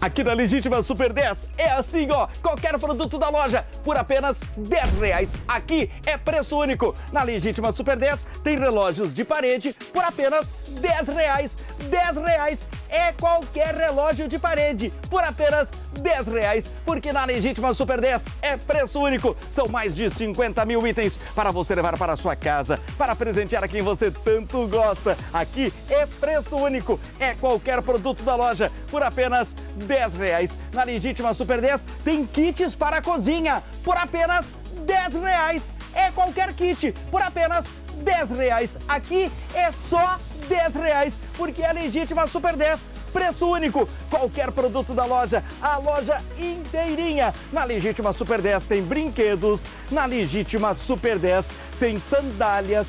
Aqui na Legítima Super 10 é assim, ó. Qualquer produto da loja por apenas 10 reais. Aqui é preço único. Na Legítima Super 10 tem relógios de parede por apenas 10 reais. 10 reais é qualquer relógio de parede por apenas 10 reais, porque na Legítima Super 10 é preço único. São mais de 50 mil itens para você levar para a sua casa, para presentear a quem você tanto gosta. Aqui é preço único, é qualquer produto da loja por apenas 10 reais. Na Legítima Super 10 tem kits para a cozinha por apenas 10 reais. É qualquer kit por apenas 10 reais. Aqui é só 10 reais, porque é legítima Super 10. Preço único, qualquer produto da loja, a loja inteirinha. Na Legítima Super 10 tem brinquedos, na Legítima Super 10 tem sandálias,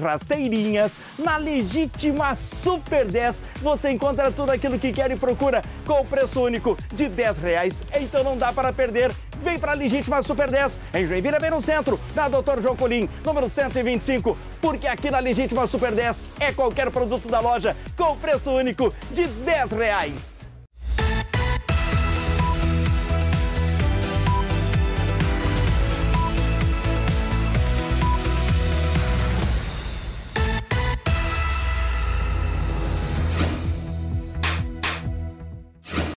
rasteirinhas. Na Legítima Super 10 você encontra tudo aquilo que quer e procura com preço único de 10 reais. Então não dá para perder. Vem para a Legítima Super 10, em Joinville, bem no centro, na Doutor João Colim, número 125, porque aqui na Legítima Super 10 é qualquer produto da loja com preço único de 10 reais.